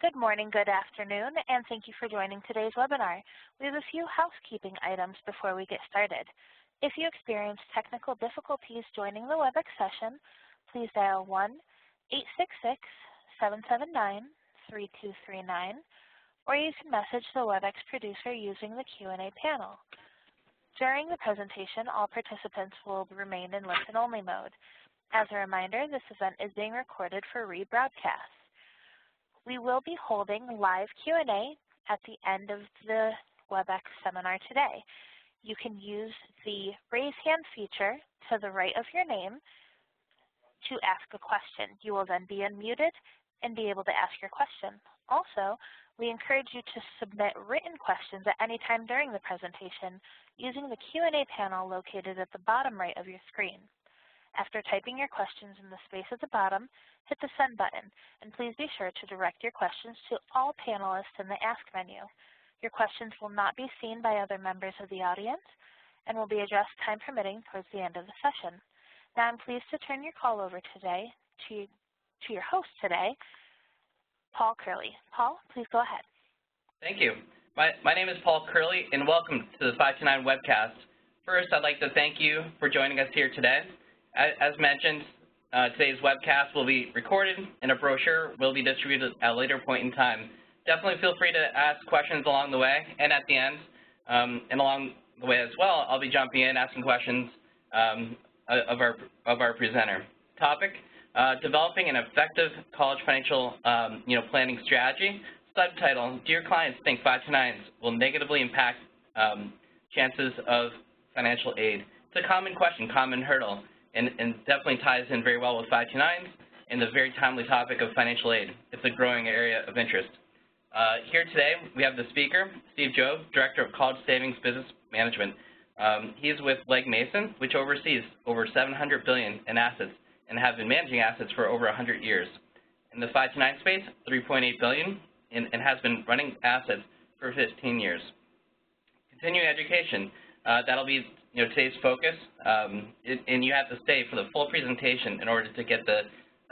Good morning, good afternoon, and thank you for joining today's webinar. We have a few housekeeping items before we get started. If you experience technical difficulties joining the WebEx session, please dial 1-866-779-3239, or you can message the WebEx producer using the Q&A panel. During the presentation, all participants will remain in listen-only mode. As a reminder, this event is being recorded for rebroadcast. We will be holding live Q&A at the end of the WebEx seminar today. You can use the raise hand feature to the right of your name to ask a question. You will then be unmuted and be able to ask your question. Also, we encourage you to submit written questions at any time during the presentation using the Q&A panel located at the bottom right of your screen. After typing your questions in the space at the bottom, hit the send button, and please be sure to direct your questions to all panelists in the Ask menu. Your questions will not be seen by other members of the audience and will be addressed time permitting towards the end of the session. Now I'm pleased to turn your call over today to, to your host today, Paul Curley. Paul, please go ahead. Thank you. My, my name is Paul Curley, and welcome to the 529 webcast. First, I'd like to thank you for joining us here today. As, mentioned, uh, today's webcast will be recorded, and a brochure will be distributed at a later point in time. Definitely feel free to ask questions along the way and at the end. Um, and along the way as well, I'll be jumping in, asking questions um, of, our, of our presenter. Topic, uh, developing an effective college financial um, you know, planning strategy. Subtitle, do your clients think 529s will negatively impact um, chances of financial aid? It's a common question, common hurdle, and, and definitely ties in very well with 529s and the very timely topic of financial aid. It's a growing area of interest. Uh, here today, we have the speaker, Steve Jobe, Director of College Savings Business Management. Um, he's with Legg Mason, which oversees over 700 billion in assets and have been managing assets for over 100 years. In the 529 space, 3.8 billion, and, and, has been running assets for 15 years. Continuing education, uh, that'll be you know today's focus, um, it, and you have to stay for the full presentation in order to get the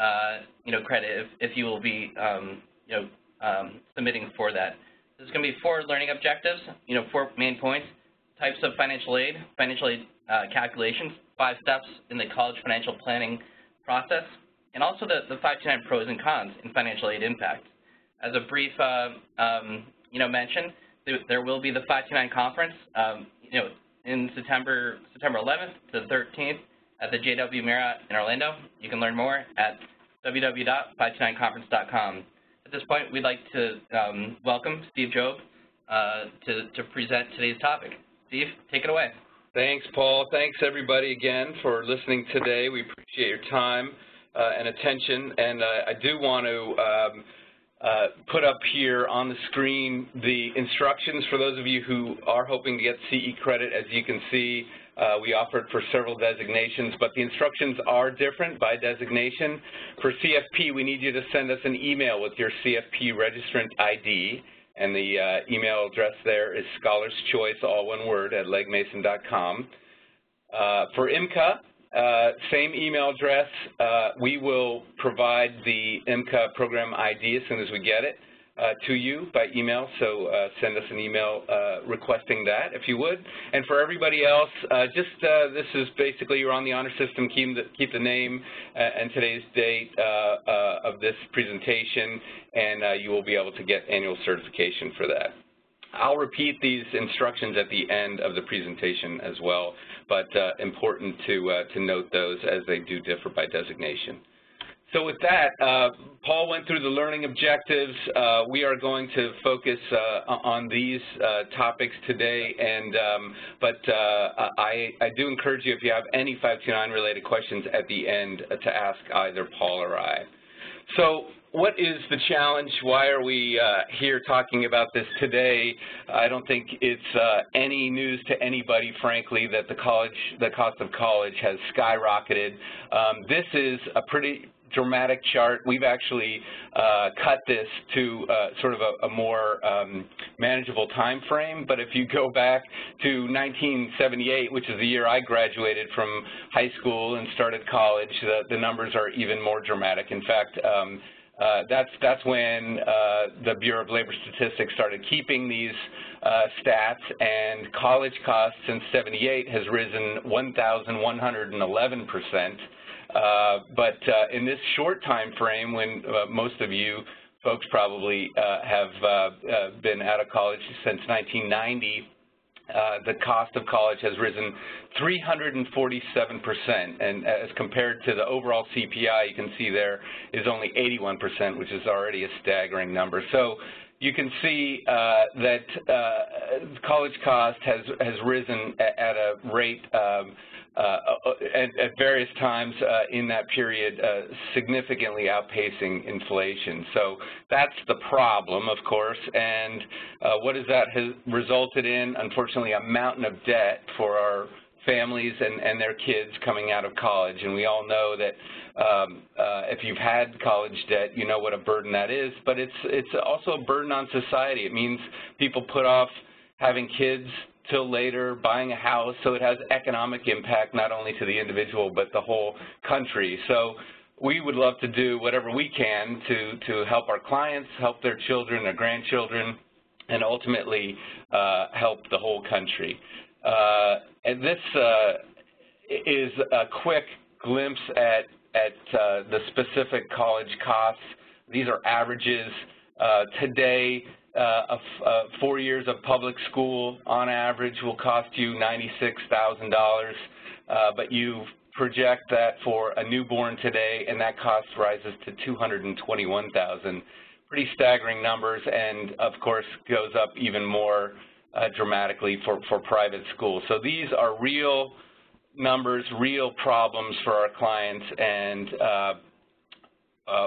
uh, you know credit if, if you will be um, you know um, submitting for that. There's going to be four learning objectives, you know, four main points, types of financial aid, financial aid uh, calculations, five steps in the college financial planning process, and also the, the 529 pros and cons in financial aid impact. As a brief, uh, um, you know, mention, there, will be the 529 conference, um, you know, in September, September 11th to the 13th at the JW Marriott in Orlando. You can learn more at www.529conference.com. At this point, we'd like to um, welcome Steve Jobe uh, to, to present today's topic. Steve, take it away. Thanks, Paul. Thanks, everybody, again, for listening today. We appreciate your time uh, and attention. And uh, I do want to um, put up here on the screen the instructions for those of you who are hoping to get CE credit. As you can see, uh, we offer it for several designations, but the instructions are different by designation. For CFP, we need you to send us an email with your CFP registrant ID, and the uh, email address there is Scholars Choice, all one word, at leggmason.com. Uh, for IMCA, uh, same email address. Uh, we will provide the IMCA program ID as soon as we get it uh, to you by email, so uh, send us an email uh, requesting that if you would. And for everybody else, uh, just uh, this is basically you're on the honor system, keep the, keep the name uh, and today's date of this presentation, and you will be able to get annual certification for that. I'll repeat these instructions at the end of the presentation as well, but important to, to note those as they do differ by designation. So with that, uh, Paul went through the learning objectives. Uh, we are going to focus uh, on these uh, topics today, and um, but uh, I, I, do encourage you if you have any 529 related questions at the end uh, to ask either Paul or I. So what is the challenge? Why are we here talking about this today? I don't think it's any news to anybody, frankly, that the college, the cost of college has skyrocketed. Um, this is a pretty dramatic chart. We've actually uh, cut this to uh, sort of a, a more um, manageable time frame. But if you go back to 1978, which is the year I graduated from high school and started college, the, the numbers are even more dramatic. In fact, um, uh, that's, that's when uh, the Bureau of Labor Statistics started keeping these uh, stats, and college costs since 78 has risen 1,111 percent. Uh, but uh, in this short time frame, when uh, most of you folks probably have been out of college since 1990, uh, the cost of college has risen 347%, and as compared to the overall CPI, you can see there is only 81%, which is already a staggering number. So you can see uh, that uh, college cost has, has risen at a rate um, uh, uh, at, at, various times uh, in that period, significantly outpacing inflation. So that's the problem, of course, and what has that has resulted in? Unfortunately, a mountain of debt for our families and, and their kids coming out of college. And we all know that um, uh, if you've had college debt, you know what a burden that is. But it's it's also a burden on society. It means people put off having kids till later, buying a house, so it has economic impact not only to the individual but the whole country. So we would love to do whatever we can to, to help our clients, help their children, their grandchildren, and ultimately uh, help the whole country. Uh, and this uh, is a quick glimpse at, at uh, the specific college costs. These are averages. Uh, today, four years of public school on average will cost you $96,000, uh, but you project that for a newborn today and that cost rises to 221000 Pretty staggering numbers and of course goes up even more uh, dramatically for, for private schools. So these are real numbers, real problems for our clients and uh, uh,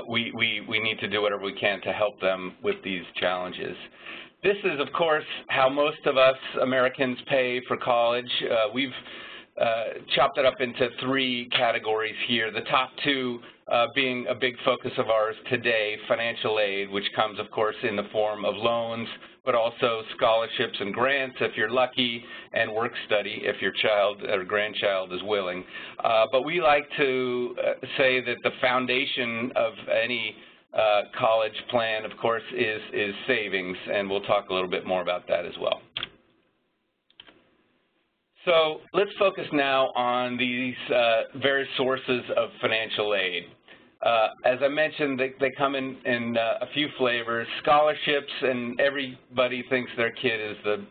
we, we, we need to do whatever we can to help them with these challenges. This is, of course, how most of us Americans pay for college. Uh, we've uh, chopped it up into three categories here. The top two uh, being a big focus of ours today, financial aid, which comes, of course, in the form of loans, but also scholarships and grants if you're lucky, and work study if your child or grandchild is willing. Uh, but we like to say that the foundation of any uh, college plan, of course, is, is savings, and we'll talk a little bit more about that as well. So let's focus now on these uh, various sources of financial aid. Uh, as I mentioned, they, they come in, in uh, a few flavors, scholarships, and everybody thinks their kid is the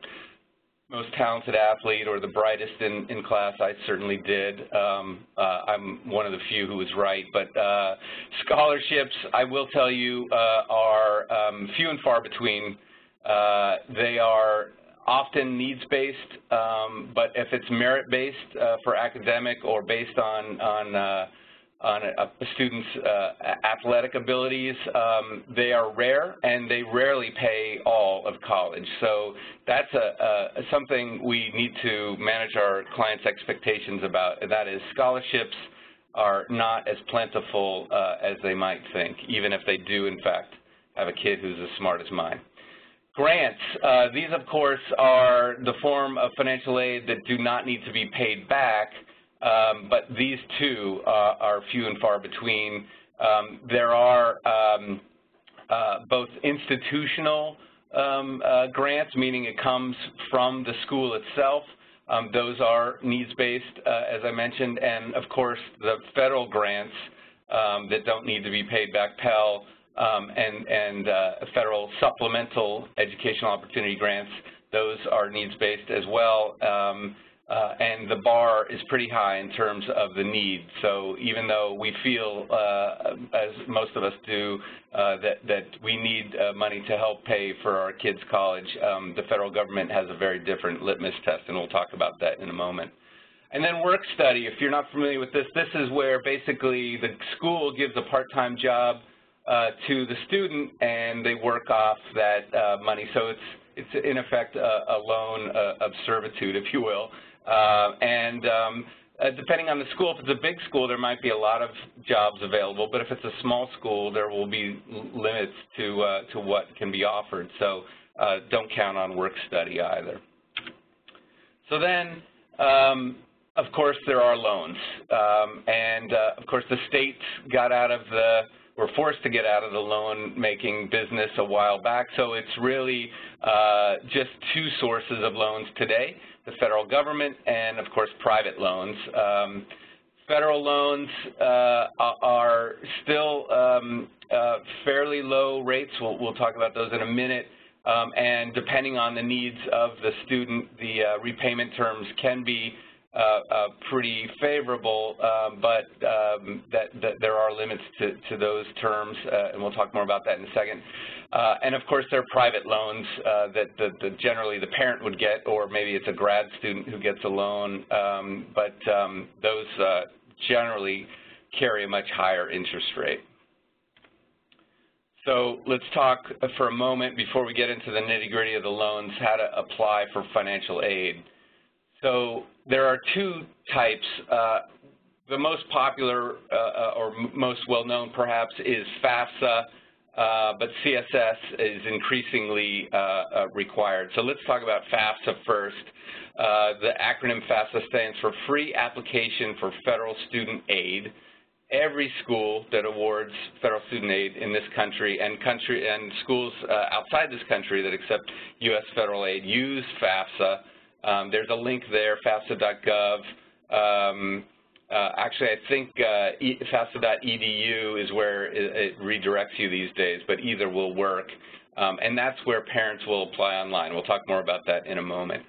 most talented athlete or the brightest in, in class. I certainly did. Um, uh, I'm one of the few who was right. But uh, scholarships, I will tell you, uh, are um, few and far between. They are often needs-based, um, but if it's merit-based uh, for academic or based on, on on a, a student's uh, athletic abilities, um, they are rare and they rarely pay all of college. So that's a, a, something we need to manage our clients' expectations about, and that is scholarships are not as plentiful uh, as they might think, even if they do, in fact, have a kid who's as smart as mine. Grants, uh, these of course are the form of financial aid that do not need to be paid back, um, but these two uh, are few and far between. Um, there are um, uh, both institutional um, uh, grants, meaning it comes from the school itself. Um, those are needs-based, uh, as I mentioned, and of course the federal grants um, that don't need to be paid back, Pell, and, and uh, federal supplemental educational opportunity grants, those are needs-based as well. Uh, and the bar is pretty high in terms of the need. So even though we feel, uh, as most of us do, uh, that, that we need uh, money to help pay for our kids' college, um, the federal government has a very different litmus test, and we'll talk about that in a moment. And then work study, if you're not familiar with this, this is where basically the school gives a part-time job to the student and they work off that uh, money. So it's, it's in effect a, a loan of servitude, if you will. Uh, and um, uh, depending on the school, if it's a big school, there might be a lot of jobs available, but if it's a small school, there will be limits to, uh, to what can be offered. So uh, don't count on work study either. So then, um, of course, there are loans. Um, and, uh, of course, the states got out of the were forced to get out of the loan-making business a while back. So it's really uh, just two sources of loans today, the federal government and, of course, private loans. Um, federal loans uh, are still um, uh, fairly low rates. We'll, we'll, talk about those in a minute. Um, and depending on the needs of the student, the uh, repayment terms can be pretty favorable, um, but um, that, that, there are limits to, to those terms, uh, and we'll talk more about that in a second. and of course, there are private loans that, generally the parent would get, or maybe it's a grad student who gets a loan, um, but um, those generally carry a much higher interest rate. So let's talk for a moment before we get into the nitty-gritty of the loans, how to apply for financial aid. So there are two types. Uh, the most popular uh, uh or most well-known perhaps is FAFSA, uh, but CSS is increasingly uh, uh, required. So let's talk about FAFSA first. the acronym FAFSA stands for Free Application for Federal Student Aid every school that awards federal student aid in this country and country and schools outside this country that accept U.S. federal aid use FAFSA. Um, there's a link there, FAFSA.gov. Um, uh, actually, I think uh, FAFSA.edu is where it, it, redirects you these days, but either will work. Um, and that's where parents will apply online. We'll talk more about that in a moment.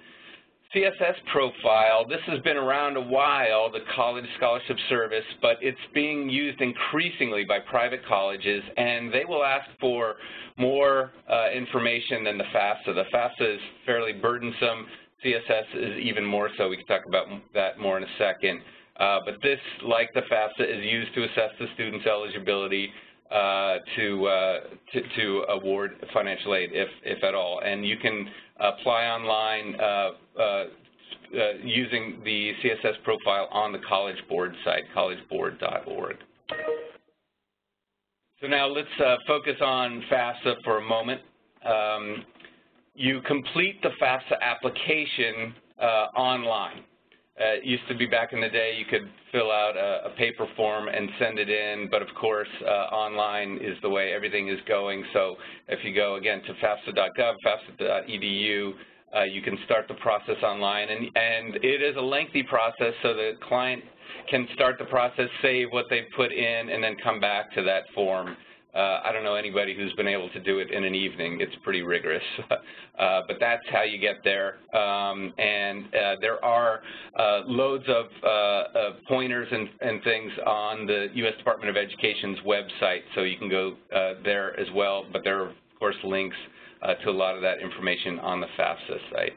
CSS profile, this has been around a while, the College Scholarship Service, but it's being used increasingly by private colleges, and they will ask for more uh, information than the FAFSA. The FAFSA is fairly burdensome. CSS is even more so. We can talk about that more in a second. Uh, but this, like the FAFSA, is used to assess the student's eligibility uh, to, uh, to, to award financial aid, if if at all. And you can apply online uh, uh, uh, using the CSS profile on the College Board site, collegeboard.org. So now let's focus on FAFSA for a moment. Um, you complete the FAFSA application online. Uh, it used to be back in the day you could fill out a, a paper form and send it in, but of course uh, online is the way everything is going. So if you go again to FAFSA.gov, FAFSA.edu, uh, you can start the process online. And, and it is a lengthy process so the client can start the process, save what they've put in, and then come back to that form uh, I don't know anybody who's been able to do it in an evening. It's pretty rigorous. uh, but that's how you get there. Um, and uh, there are uh, loads of uh, pointers and, and, things on the U.S. Department of Education's website, so you can go uh, there as well. But there are, of course, links to a lot of that information on the FAFSA site.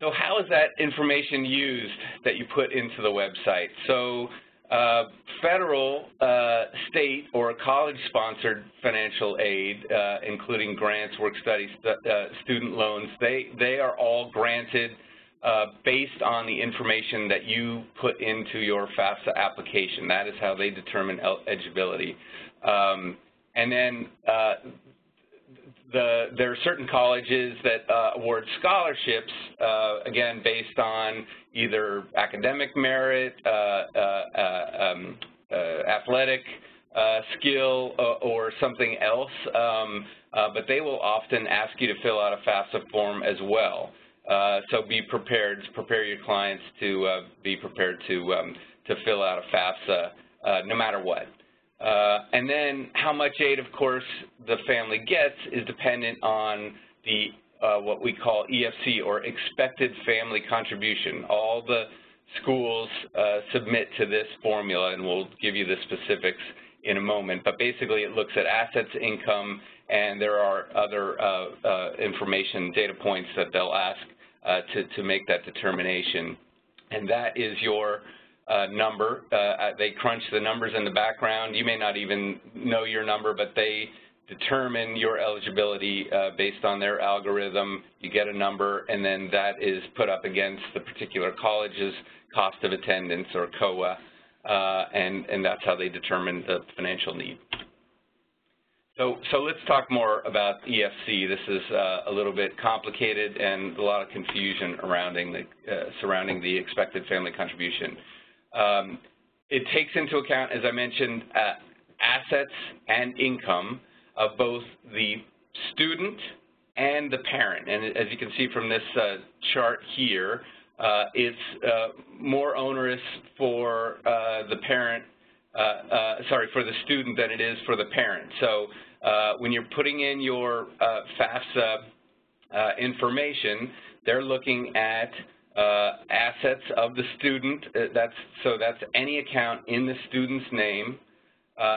So how is that information used that you put into the website? So uh, federal, uh, state, or college-sponsored financial aid, uh, including grants, work study, st uh, student loans, they, they are all granted uh, based on the information that you put into your FAFSA application. That is how they determine eligibility. Um, and then uh, the, there are certain colleges that uh, award scholarships, uh, again, based on either academic merit, uh, uh, uh um, athletic skill, or something else, um, but they will often ask you to fill out a FAFSA form as well. so be prepared, prepare your clients to be prepared to, um, to fill out a FAFSA no matter what. Uh, and then how much aid, of course, the family gets is dependent on the what we call EFC, or expected family contribution. All the schools uh, submit to this formula, and we'll give you the specifics in a moment. But basically, it looks at assets, income, and there are other uh, uh, information, data points that they'll ask uh, to, to make that determination. And that is your uh, number. Uh, uh, they crunch the numbers in the background. You may not even know your number, but they determine your eligibility uh, based on their algorithm. You get a number, and then that is put up against the particular college's cost of attendance, or COA, uh, and, and that's how they determine the financial need. So, so let's talk more about EFC. This is uh, a little bit complicated and a lot of confusion surrounding the, uh, surrounding the expected family contribution. Um, it takes into account, as I mentioned, uh, assets and income of both the student and the parent. And as you can see from this uh, chart here, uh, it's uh, more onerous for uh, the parent, uh, uh, sorry, for the student than it is for the parent. So when you're putting in your FAFSA information, they're looking at assets of the student. that's so that's any account in the student's name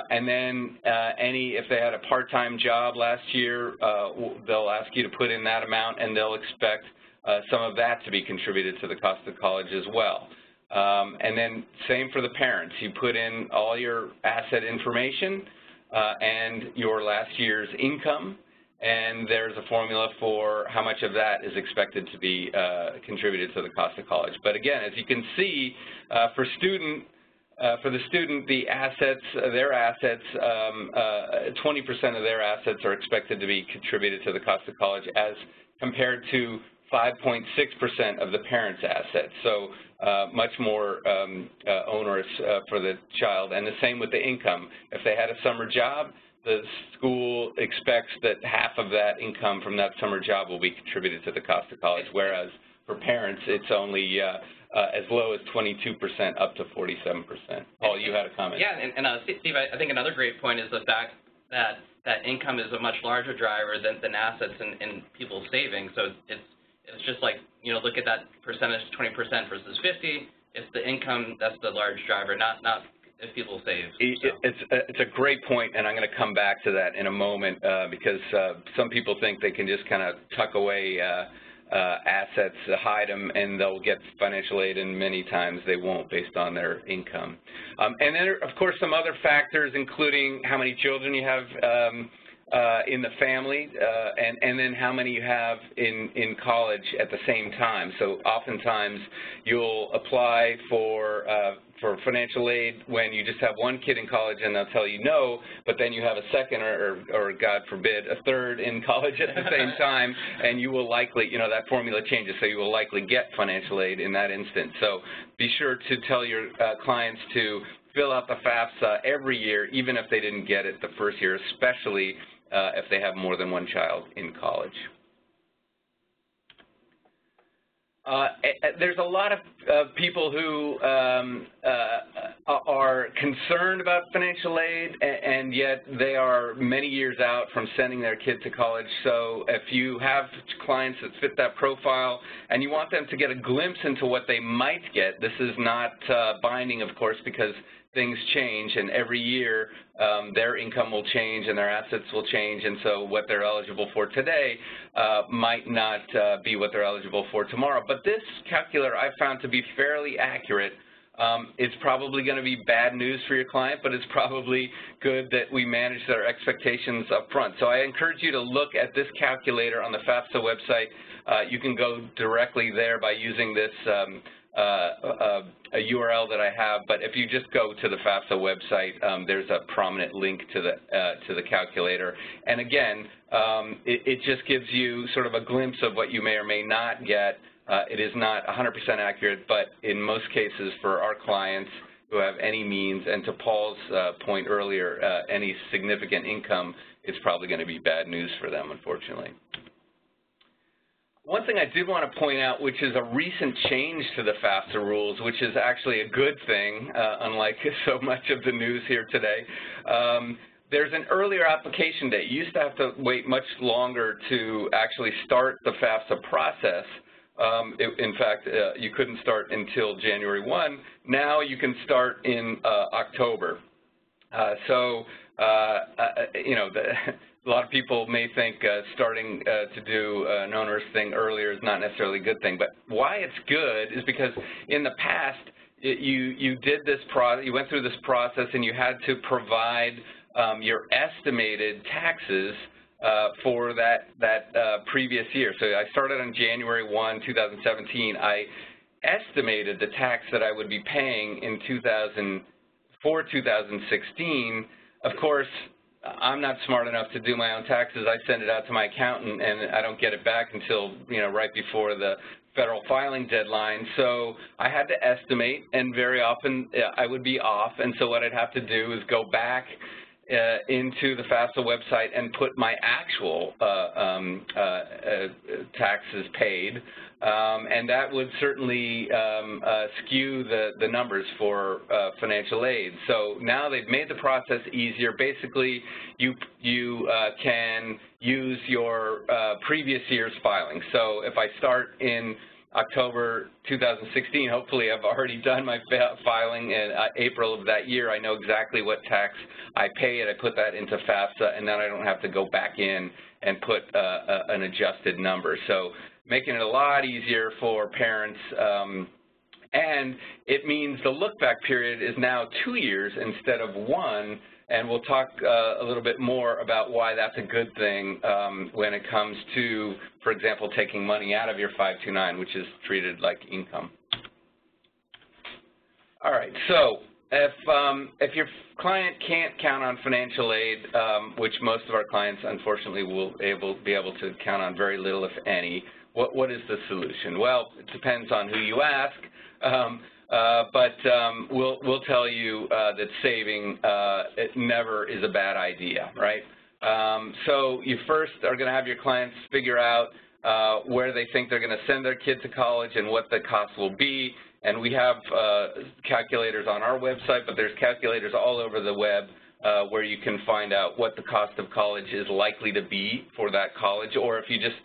and then uh, any, if they had a part-time job last year, uh, they'll ask you to put in that amount and they'll expect uh, some of that to be contributed to the cost of college as well. Um, and then same for the parents. You put in all your asset information uh, and your last year's income, and there's a formula for how much of that is expected to be uh, contributed to the cost of college. But again, as you can see, for student uh, for the student, the assets, uh, their assets, 20% um, uh, of their assets are expected to be contributed to the cost of college as compared to 5.6% of the parent's assets. So uh, much more um, uh, onerous for the child. And the same with the income. If they had a summer job, the school expects that half of that income from that summer job will be contributed to the cost of college, whereas for parents, it's only uh, as low as 22% up to 47%. Paul, you had a comment. Yeah, and, and uh, Steve, I, I think another great point is the fact that that income is a much larger driver than, than assets and, and people's savings. So it's it's just like you know look at that percentage, 20% versus 50. It's the income that's the large driver, not not if people save. So. It's it's a great point, and I'm going to come back to that in a moment uh, because uh, some people think they can just kind of tuck away. Uh, uh, assets, hide them, and they'll get financial aid, and many times they won't based on their income. Um, and then, of course, some other factors, including how many children you have um, in the family, uh, and, and then how many you have in, in college at the same time. So oftentimes you'll apply for uh, for financial aid when you just have one kid in college and they'll tell you no, but then you have a second or, or, or God forbid, a third in college at the same time, and you will likely, you know, that formula changes, so you will likely get financial aid in that instance. So be sure to tell your uh, clients to fill out the FAFSA every year, even if they didn't get it the first year, especially uh, if they have more than one child in college. Uh, there's a lot of uh, people who um, uh, are concerned about financial aid, and yet they are many years out from sending their kid to college. So if you have clients that fit that profile and you want them to get a glimpse into what they might get, this is not uh, binding, of course, because things change, and every year um, their income will change and their assets will change, and so what they're eligible for today uh, might not uh, be what they're eligible for tomorrow. But this calculator I found to be fairly accurate. Um, it's probably going to be bad news for your client, but it's probably good that we manage their expectations up front. So I encourage you to look at this calculator on the FAFSA website. Uh, you can go directly there by using this um, uh, a URL that I have, but if you just go to the FAFSA website, um, there's a prominent link to the uh, to the calculator. And again, um, it, it, just gives you sort of a glimpse of what you may or may not get. Uh, it is not 100% accurate, but in most cases for our clients who have any means, and to Paul's uh, point earlier, uh, any significant income, it's probably going to be bad news for them, unfortunately. One thing I did want to point out, which is a recent change to the FAFSA rules, which is actually a good thing, uh, unlike so much of the news here today. Um, there's an earlier application date. You used to have to wait much longer to actually start the FAFSA process. Um, it, in fact, uh, you couldn't start until January 1. Now you can start in uh, October. Uh, so, uh, uh, you know, the a lot of people may think uh, starting uh, to do an onerous thing earlier is not necessarily a good thing. But why it's good is because in the past, it, you, you did this process, you went through this process and you had to provide um, your estimated taxes uh, for that, that uh, previous year. So I started on January 1, 2017. I estimated the tax that I would be paying in 2000, for 2016. Of course, I'm not smart enough to do my own taxes. I send it out to my accountant, and I don't get it back until you know right before the federal filing deadline. So I had to estimate, and very often I would be off. And so what I'd have to do is go back uh, into the FAFSA website and put my actual uh, um, uh, uh, taxes paid, and that would certainly um, uh, skew the, the numbers for uh, financial aid. So now they've made the process easier. Basically, you, you can use your previous year's filing. So if I start in October 2016, hopefully I've already done my filing in uh, April of that year. I know exactly what tax I pay and I put that into FAFSA and then I don't have to go back in and put uh, an adjusted number. So making it a lot easier for parents um, and it means the look back period is now two years instead of one and we'll talk uh, a little bit more about why that's a good thing um, when it comes to, for example, taking money out of your 529, which is treated like income. All right, so if, um, if your client can't count on financial aid, um, which most of our clients unfortunately will able, be able to count on very little, if any, what, what is the solution? Well, it depends on who you ask. Um, uh, but um, we'll, we'll tell you uh, that saving uh, it never is a bad idea, right? Um, so you first are going to have your clients figure out uh, where they think they're going to send their kid to college and what the cost will be. And we have uh, calculators on our website, but there's calculators all over the web uh, where you can find out what the cost of college is likely to be for that college. Or if you just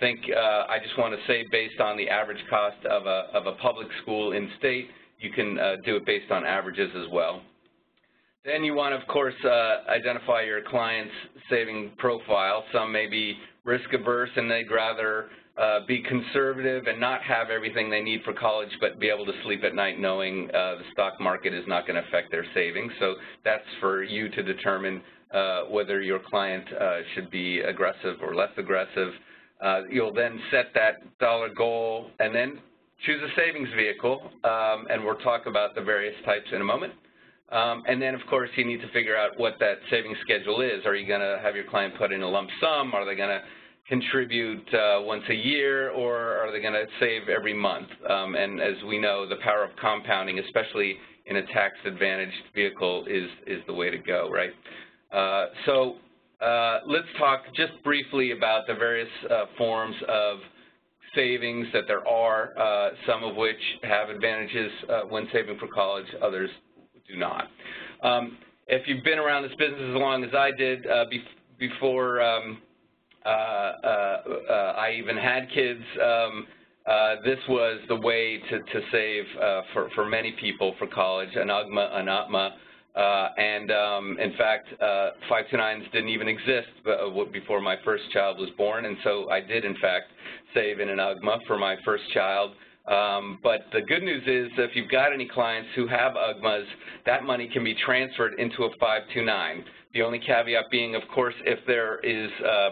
think uh, I just want to say based on the average cost of a, of a public school in state, you can uh, do it based on averages as well. Then you want to, of course, uh, identify your client's saving profile. Some may be risk averse and they'd rather uh, be conservative and not have everything they need for college but be able to sleep at night knowing uh, the stock market is not going to affect their savings. So that's for you to determine uh, whether your client should be aggressive or less aggressive. Uh, you'll then set that dollar goal and then choose a savings vehicle, um, and we'll talk about the various types in a moment. Um, and then, of course, you need to figure out what that savings schedule is. Are you going to have your client put in a lump sum? Are they going to contribute uh, once a year, or are they going to save every month? Um, and as we know, the power of compounding, especially in a tax-advantaged vehicle, is, is the way to go, right? Uh, so let's talk just briefly about the various uh, forms of savings that there are, uh, some of which have advantages uh, when saving for college, others do not. Um, if you've been around this business as long as I did uh, be before um, I even had kids, um, this was the way to, to save for, for many people for college, an UGMA, an UTMA, uh, and um, in fact, uh, 529s didn't even exist uh, before my first child was born, and so I did, in fact, save in an UGMA for my first child. Um, but the good news is if you've got any clients who have UGMAs, that money can be transferred into a 529. The only caveat being, of course, if there is uh, uh,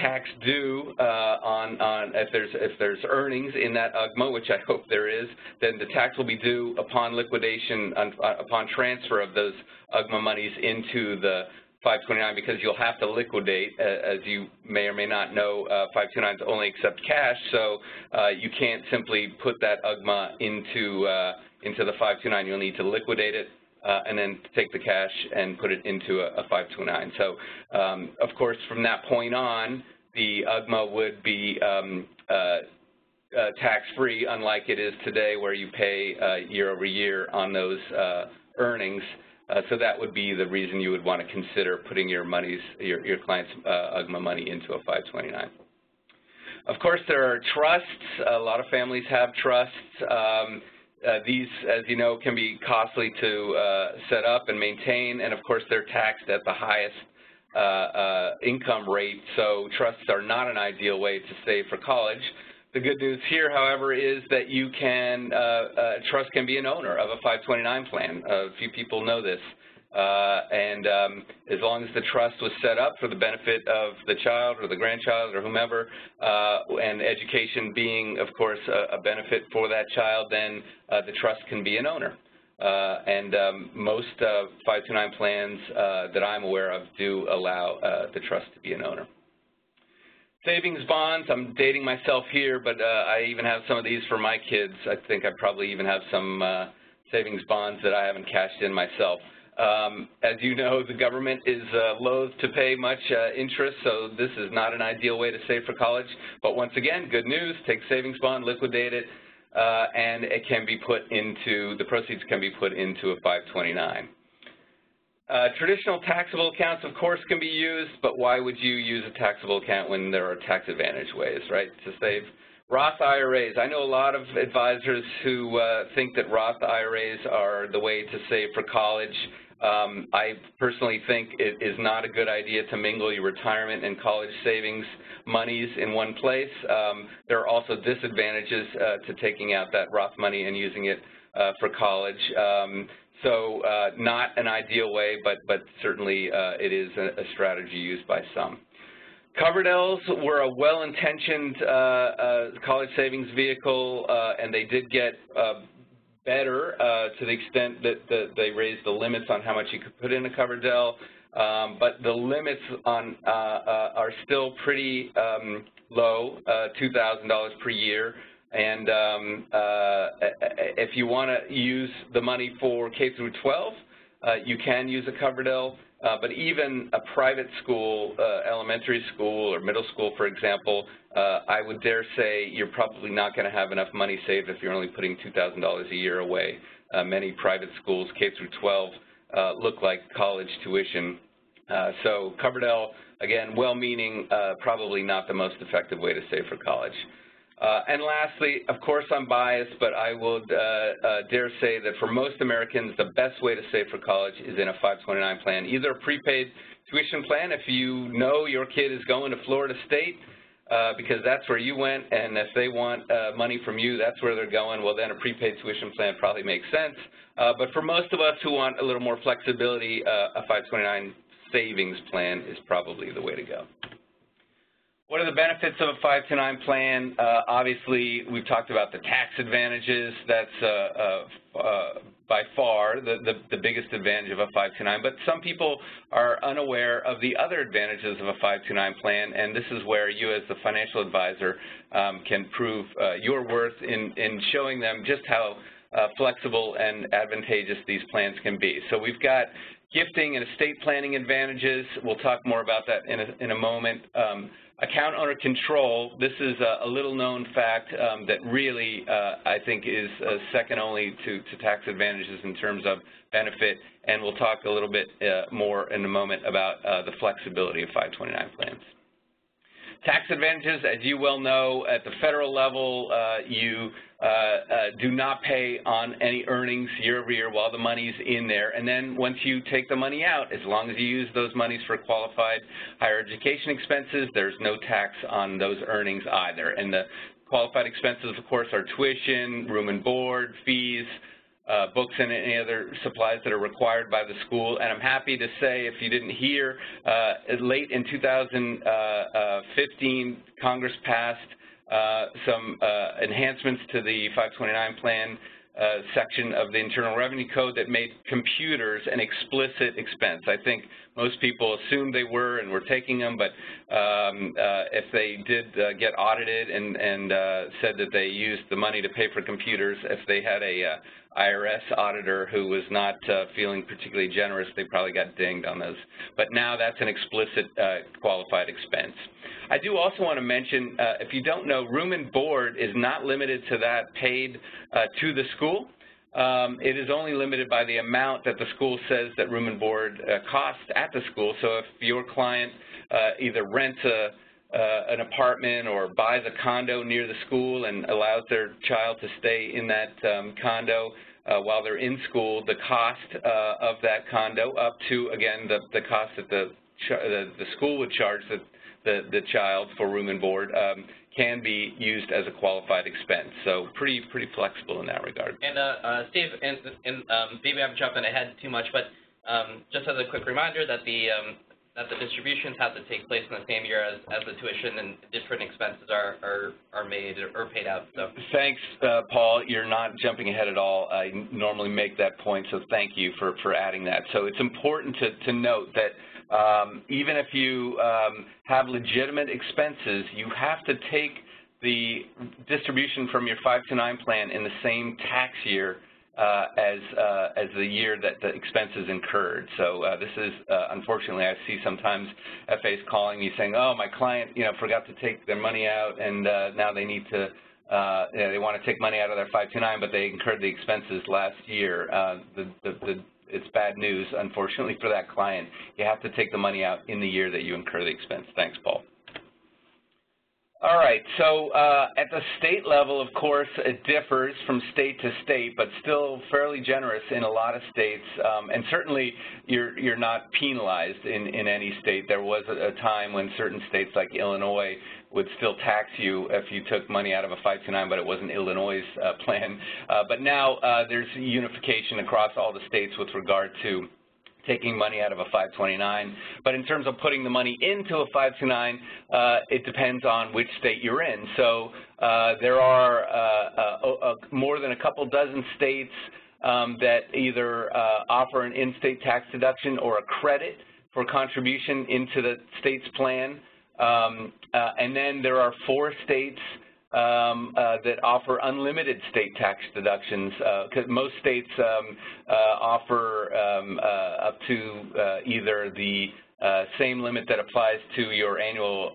tax due uh, on, on if there's if there's earnings in that UGMA, which I hope there is, then the tax will be due upon liquidation on, uh, upon transfer of those UGMA monies into the 529 because you'll have to liquidate, uh, as you may or may not know, uh, 529s only accept cash, so uh, you can't simply put that UGMA into into the 529. You'll need to liquidate it uh, and then take the cash and put it into a, a 529. So, um, of course, from that point on, the UGMA would be um, uh, uh, tax-free, unlike it is today where you pay uh, year over year on those uh, earnings. Uh, so that would be the reason you would want to consider putting your monies, your, your client's UGMA money into a 529. Of course, there are trusts. A lot of families have trusts. Um, uh, these, as you know, can be costly to uh, set up and maintain, and of course they're taxed at the highest uh, uh, income rate, so trusts are not an ideal way to save for college. The good news here, however, is that you can, uh, uh, trust can be an owner of a 529 plan. A few people know this. Uh, and um, as long as the trust was set up for the benefit of the child or the grandchild or whomever, uh, and education being, of course, a, a, benefit for that child, then uh, the trust can be an owner. Uh, and um, most 529 plans uh, that I'm aware of do allow uh, the trust to be an owner. Savings bonds, I'm dating myself here, but I even have some of these for my kids. I think I probably even have some savings bonds that I haven't cashed in myself. Um, as you know, the government is uh, loath to pay much uh, interest, so this is not an ideal way to save for college. But once again, good news, take savings bond, liquidate it, uh, and it can be put into, the proceeds can be put into a 529. Uh, traditional taxable accounts, of course, can be used, but why would you use a taxable account when there are tax advantage ways, right, to save? Roth IRAs. I know a lot of advisors who uh, think that Roth IRAs are the way to save for college. Um, I personally think it is not a good idea to mingle your retirement and college savings monies in one place. Um, there are also disadvantages uh, to taking out that Roth money and using it uh, for college. Um, so uh, not an ideal way, but, but certainly uh, it is a, a, strategy used by some. Coverdell's were a well-intentioned uh, uh, college savings vehicle, and they did get better uh, to the extent that the, they raised the limits on how much you could put in a Coverdell, um, but the limits on uh, uh, are still pretty um, low, uh, $2,000 per year. And um, if you want to use the money for K through 12, uh, you can use a Coverdell. Uh, but even a private school, uh, elementary school or middle school, for example, uh, I would dare say you're probably not going to have enough money saved if you're only putting $2,000 a year away. Many private schools, K through 12, uh, look like college tuition. So Coverdell, again, well-meaning, probably not the most effective way to save for college. Uh, and lastly, of course I'm biased, but I would uh, uh, dare say that for most Americans, the best way to save for college is in a 529 plan, either a prepaid tuition plan if you know your kid is going to Florida State, uh, because that's where you went, and if they want uh, money from you, that's where they're going, well then a prepaid tuition plan probably makes sense. Uh, but for most of us who want a little more flexibility, a 529 savings plan is probably the way to go. What are the benefits of a 529 plan? Uh, obviously, we've talked about the tax advantages. That's uh, uh, uh, by far the, the, the, biggest advantage of a 529. But some people are unaware of the other advantages of a 529 plan, and this is where you as the financial advisor um, can prove uh, your worth in, in showing them just how uh, flexible and advantageous these plans can be. So we've got gifting and estate planning advantages. We'll talk more about that in a, in a moment. Um, Account owner control, this is a, little known fact um, that really uh, I think is uh, second only to, to, tax advantages in terms of benefit, and we'll talk a little bit uh, more in a moment about uh, the flexibility of 529 plans. Tax advantages, as you well know, at the federal level, uh, you uh, uh, do not pay on any earnings year over year while the money's in there. And then once you take the money out, as long as you use those monies for qualified higher education expenses, there's no tax on those earnings either. And the qualified expenses, of course, are tuition, room and board, fees, books and any other supplies that are required by the school. And I'm happy to say, if you didn't hear, uh, late in 2015, Congress passed uh, some uh, enhancements to the 529 plan uh, section of the Internal Revenue Code that made computers an explicit expense. I think most people assumed they were and were taking them, but um, uh, if they did uh, get audited and, and uh, said that they used the money to pay for computers, if they had a IRS auditor who was not uh, feeling particularly generous, they probably got dinged on those. But now that's an explicit uh, qualified expense. I do also want to mention, uh, if you don't know, room and board is not limited to that paid uh, to the school. Um, it is only limited by the amount that the school says that room and board uh, costs at the school. So if your client uh, either rents a an apartment or buys a condo near the school and allows their child to stay in that um, condo uh, while they're in school, the cost uh, of that condo up to, again, the, the cost that the, the, the school would charge the, the, the child for room and board um, can be used as a qualified expense. So pretty pretty flexible in that regard. And uh, uh, Steve, and, and um, maybe I'm jumping ahead too much, but um, just as a quick reminder that the um, that the distributions have to take place in the same year as, as the tuition and different expenses are, are, are made or paid out. So. Thanks, uh, Paul. You're not jumping ahead at all. I normally make that point, so thank you for, for adding that. So it's important to, to note that um, even if you um, have legitimate expenses, you have to take the distribution from your 5 to 9 plan in the same tax year as uh, as the year that the expenses incurred. So uh, this is uh, unfortunately I see sometimes FAs calling me saying, "Oh, my client, you know, forgot to take their money out, and uh, now they need to." Uh, you know, they want to take money out of their 529, but they incurred the expenses last year. Uh, The, the, the, it's bad news, unfortunately, for that client. You have to take the money out in the year that you incur the expense. Thanks, Paul. All right, so uh, at the state level, of course, it differs from state to state, but still fairly generous in a lot of states. Um, and certainly, you're you're not penalized in in any state. There was a, time when certain states, like Illinois, would still tax you if you took money out of a 529, but it wasn't Illinois' uh, plan. Uh, but now uh, there's unification across all the states with regard to taking money out of a 529. But in terms of putting the money into a 529, uh, it depends on which state you're in. So uh, there are uh, more than a couple dozen states um, that either uh, offer an in-state tax deduction or a credit for contribution into the state's plan. Um, uh, and then there are four states um, uh, that offer unlimited state tax deductions because uh, most states um, uh, offer um, uh, up to uh, either the same limit that applies to your annual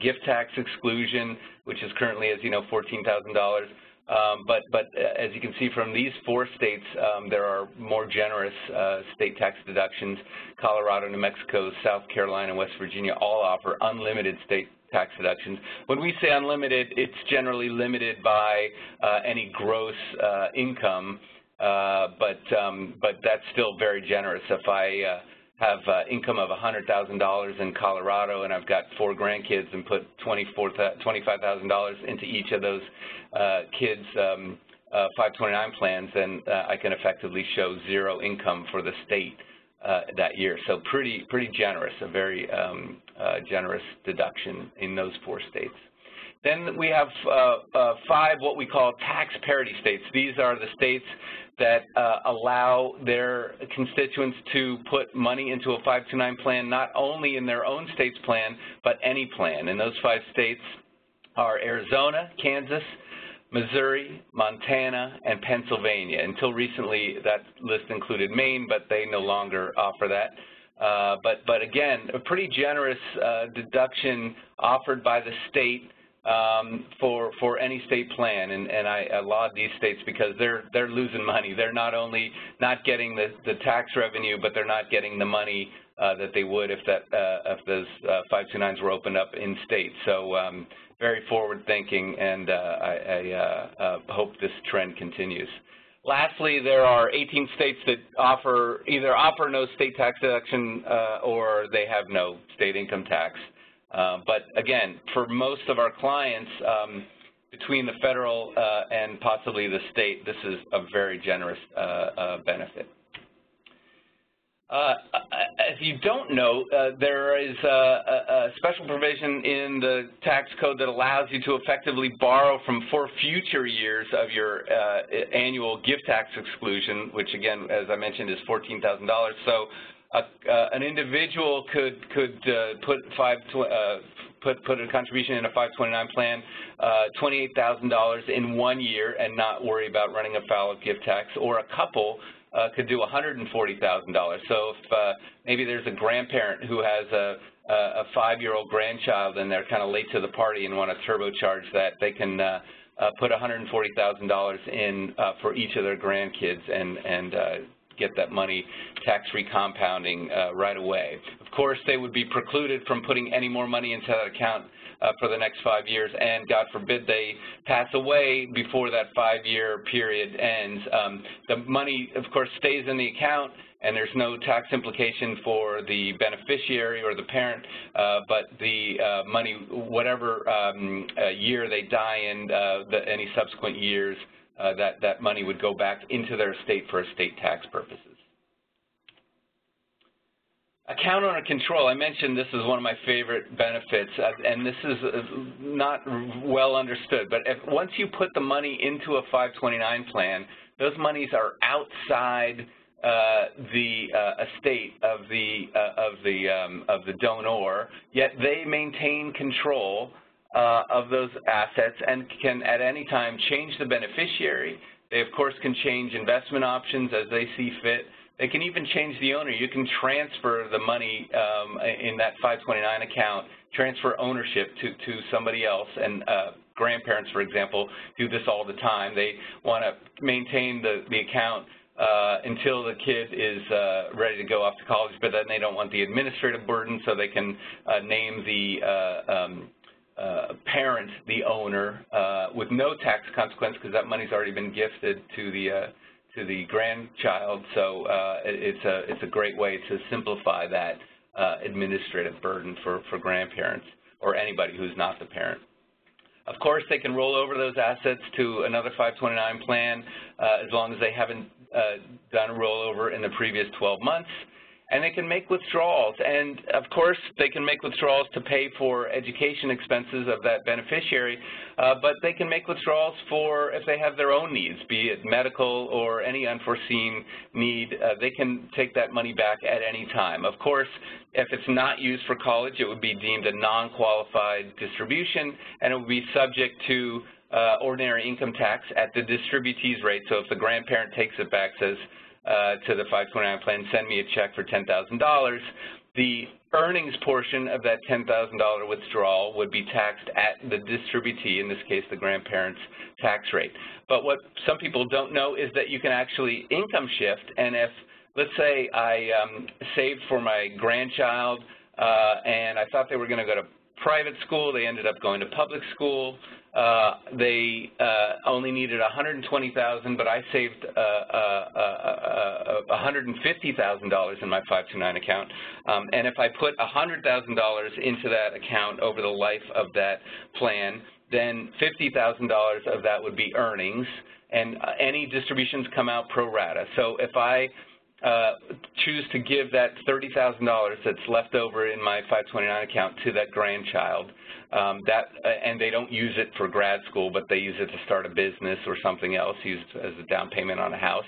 gift tax exclusion, which is currently, as you know, $14,000. Um, but, but as you can see from these four states, um, there are more generous uh, state tax deductions. Colorado, New Mexico, South Carolina, and West Virginia all offer unlimited state tax deductions. When we say unlimited, it's generally limited by uh, any gross uh, income, uh, but um, but that's still very generous. If I uh, have uh, income of $100,000 in Colorado and I've got four grandkids and put $25,000 into each of those uh, kids' um, 529 plans, then I can effectively show zero income for the state uh, that year. So pretty, pretty generous, a very um, uh, generous deduction in those four states. Then we have uh, uh five what we call tax parity states. These are the states that uh, allow their constituents to put money into a 529 plan, not only in their own state's plan, but any plan. And those five states are Arizona, Kansas, Missouri, Montana, and Pennsylvania. Until recently, that list included Maine, but they no longer offer that. Uh, but, but again, a pretty generous uh, deduction offered by the state um, for for any state plan, and, and I, I laud these states because they're they're losing money. They're not only not getting the, the tax revenue, but they're not getting the money uh, that they would if that uh, if those uh, 529s were opened up in state. So um, very forward-thinking, and uh, I, I uh, uh, hope this trend continues. Lastly, there are 18 states that offer either offer no state tax deduction uh, or they have no state income tax. Uh, but again, for most of our clients, um, between the federal uh, and possibly the state, this is a very generous benefit. Uh, if you don't know, uh, there is a, special provision in the tax code that allows you to effectively borrow from four future years of your uh, annual gift tax exclusion, which again, as I mentioned, is $14,000. So uh, an individual could could uh, put five uh, put put a contribution in a 529 plan, $28,000 in one year and not worry about running afoul of gift tax, or a couple uh, could do $140,000. So if uh, maybe there's a grandparent who has a, a five-year-old grandchild and they're kind of late to the party and want to turbocharge that, they can uh, uh, put $140,000 in uh, for each of their grandkids and, and uh, get that money tax-free compounding uh, right away. Of course, they would be precluded from putting any more money into that account uh, for the next five years, and God forbid they pass away before that five-year period ends. Um, the money, of course, stays in the account, and there's no tax implication for the beneficiary or the parent, uh, but the uh, money, whatever um, uh, year they die in, uh, the, any subsequent years, uh, that, that money would go back into their estate for estate tax purposes. Account owner control, I mentioned this is one of my favorite benefits, uh, and this is not well understood, but if, once you put the money into a 529 plan, those monies are outside uh, the uh, estate of the uh, of the um, of the donor, yet they maintain control uh, of those assets and can at any time change the beneficiary, They, of course, can change investment options as they see fit. They can even change the owner. You can transfer the money um, in that 529 account, transfer ownership to, to somebody else. And uh, grandparents, for example, do this all the time. They want to maintain the, the account uh, until the kid is uh, ready to go off to college, but then they don't want the administrative burden, so they can uh, name the uh, um, uh, parent the owner uh, with no tax consequence because that money's already been gifted to the to the grandchild. So it's a it's a great way to simplify that administrative burden for for grandparents or anybody who's not the parent. Of course, they can roll over those assets to another 529 plan uh, as long as they haven't uh, done a rollover in the previous 12 months and they can make withdrawals. And of course, they can make withdrawals to pay for education expenses of that beneficiary, uh, but they can make withdrawals for if they have their own needs, be it medical or any unforeseen need, uh, they can take that money back at any time. Of course, if it's not used for college, it would be deemed a non-qualified distribution, and it would be subject to uh, ordinary income tax at the distributee's rate. So if the grandparent takes it back, says, to the 529 plan, send me a check for $10,000, the earnings portion of that $10,000 withdrawal would be taxed at the distributee, in this case the grandparent's tax rate. But what some people don't know is that you can actually income shift, and if, let's say I um, saved for my grandchild uh, and I thought they were going to go to private school, they ended up going to public school, uh, they uh, only needed 120,000, but I saved uh, uh, uh, $150,000 in my 529 account. Um, and if I put $100,000 into that account over the life of that plan, then $50,000 of that would be earnings, and any distributions come out pro rata. So if I uh, choose to give that $30,000 that's left over in my 529 account to that grandchild, that uh, and they don't use it for grad school, but they use it to start a business or something else, used as a down payment on a house.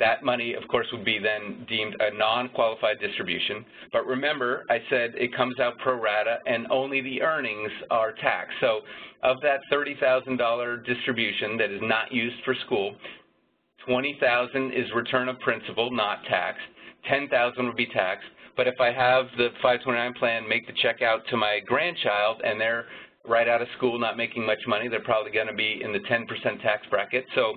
That money, of course, would be then deemed a non-qualified distribution. But remember, I said it comes out pro rata, and only the earnings are taxed. So of that $30,000 distribution that is not used for school, 20,000 is return of principal, not taxed. 10,000 would be taxed. But if I have the 529 plan make the check out to my grandchild and they're right out of school not making much money, they're probably going to be in the 10% tax bracket. So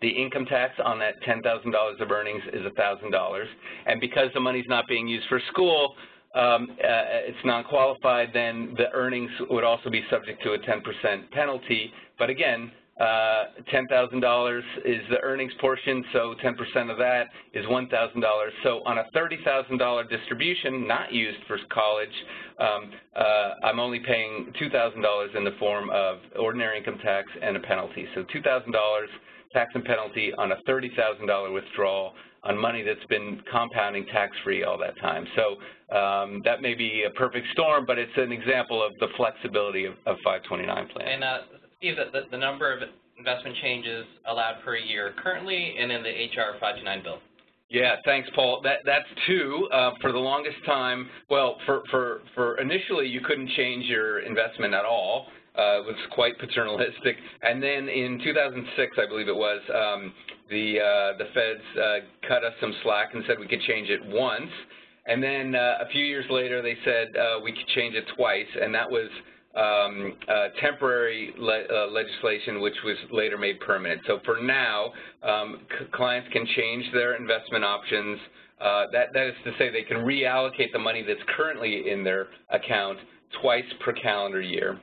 the income tax on that $10,000 of earnings is $1,000. And because the money's not being used for school, um, uh, it's non-qualified, then the earnings would also be subject to a 10% penalty. But again, uh, $10,000 is the earnings portion, so 10% of that is $1,000. So on a $30,000 distribution not used for college, um, uh, I'm only paying $2,000 in the form of ordinary income tax and a penalty. So $2,000 tax and penalty on a $30,000 withdrawal on money that's been compounding tax-free all that time. So um, that may be a perfect storm, but it's an example of the flexibility of, of 529 plans. And uh, Steve, the, the number of investment changes allowed per year currently and in the HR 529 bill. Yeah, thanks, Paul. That that's two. Uh, for the longest time, well, for for for initially you couldn't change your investment at all. Uh, it was quite paternalistic. And then in 2006, I believe it was, um, the uh, the feds uh, cut us some slack and said we could change it once. And then uh, a few years later, they said uh, we could change it twice, and that was um, uh, temporary le uh, legislation which was later made permanent. So for now, um, clients can change their investment options. Uh, that, that is to say they can reallocate the money that's currently in their account twice per calendar year.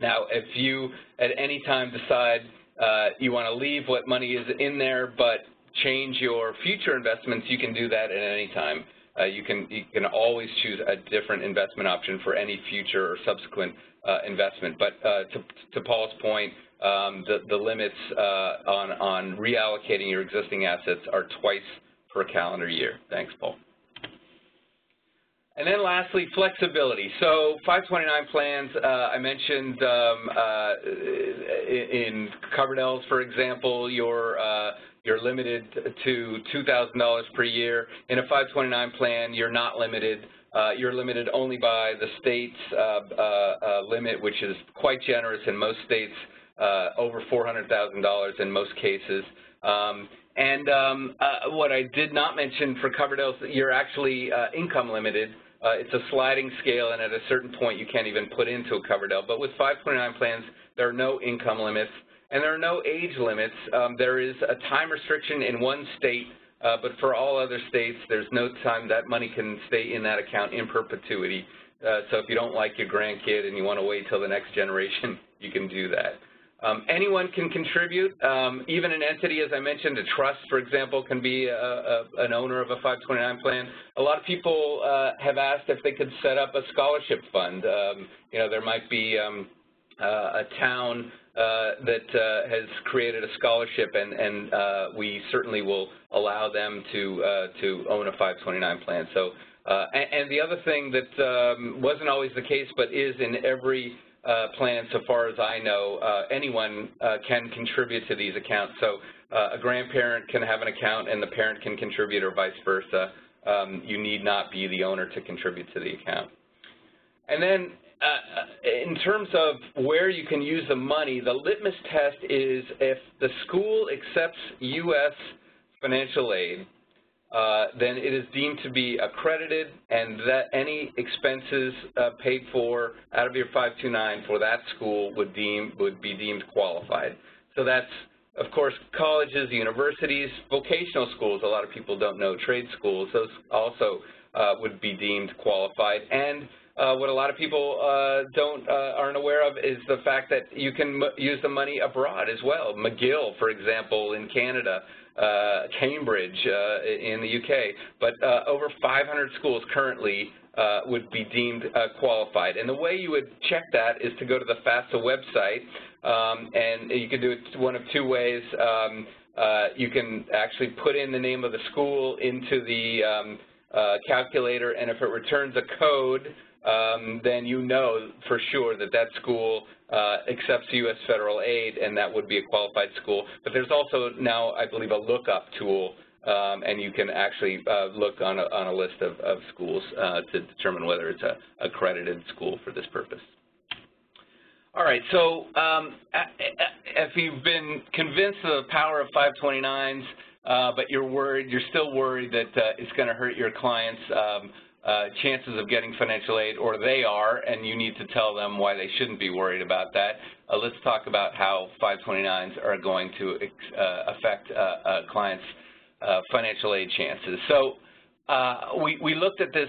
Now, if you at any time decide uh, you want to leave what money is in there but change your future investments, you can do that at any time. Uh, you can you can always choose a different investment option for any future or subsequent uh, investment. But uh, to, to Paul's point, um, the, the limits on, on reallocating your existing assets are twice per calendar year. Thanks, Paul. And then lastly, flexibility. So 529 plans, uh, I mentioned um, uh, in Coverdell's, for example, you're, uh, you're limited to $2,000 per year. In a 529 plan, you're not limited. Uh, you're limited only by the state's uh, uh, limit, which is quite generous in most states. uh, over $400,000 in most cases. Um, and um, uh, what I did not mention for Coverdell is that you're actually uh, income limited. Uh, it's a sliding scale, and at a certain point, you can't even put into a Coverdell. But with 529 plans, there are no income limits, and there are no age limits. Um, there is a time restriction in one state, uh, but for all other states, there's no time that money can stay in that account in perpetuity. Uh, so if you don't like your grandkid and you want to wait till the next generation, you can do that. Um, anyone can contribute. Um, even an entity, as I mentioned, a trust, for example, can be a, a, an owner of a 529 plan. A lot of people uh, have asked if they could set up a scholarship fund. Um, you know, there might be um, uh, a town uh, that uh, has created a scholarship, and, and uh, we certainly will allow them to uh, to own a 529 plan. So, and, and, the other thing that um, wasn't always the case, but is in every uh, plan, so far as I know, uh, anyone uh, can contribute to these accounts. So uh, a grandparent can have an account and the parent can contribute or vice versa. Um, you need not be the owner to contribute to the account. And then uh, in terms of where you can use the money, the litmus test is if the school accepts U.S. financial aid, uh, then it is deemed to be accredited and that any expenses uh, paid for out of your 529 for that school would deem would be deemed qualified. So that's of course colleges, universities, vocational schools, a lot of people don't know, trade schools, those also uh, would be deemed qualified. And uh, what a lot of people uh, don't uh, aren't aware of is the fact that you can use the money abroad as well. McGill, for example, in Canada, uh, Cambridge uh, in the UK, but uh, over 500 schools currently would be deemed qualified. And the way you would check that is to go to the FAFSA website, um, and you can do it one of two ways. Um, you can actually put in the name of the school into the um, calculator, and if it returns a code, then you know for sure that that school uh, accepts U.S. federal aid, and that would be a qualified school. But there's also now, I believe, a lookup tool, um, and you can actually uh, look on a, on a list of, of schools uh, to determine whether it's a accredited school for this purpose. All right, so um, if you've been convinced of the power of 529s, uh, but you're worried, you're still worried that uh, it's going to hurt your clients' um, chances of getting financial aid, or they are, and you need to tell them why they shouldn't be worried about that. Uh, let's talk about how 529s are going to uh, affect uh, uh, clients' financial aid chances. So we, we, looked at this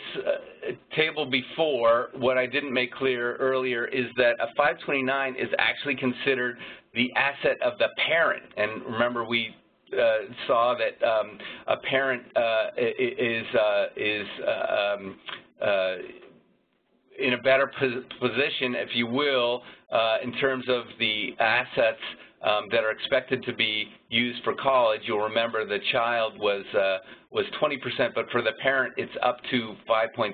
table before. What I didn't make clear earlier is that a 529 is actually considered the asset of the parent. And remember, we uh, saw that um, a parent uh, is uh, is um, in a better position, if you will, in terms of the assets um, that are expected to be used for college. You'll remember the child was uh, was 20%, but for the parent, it's up to 5.6%.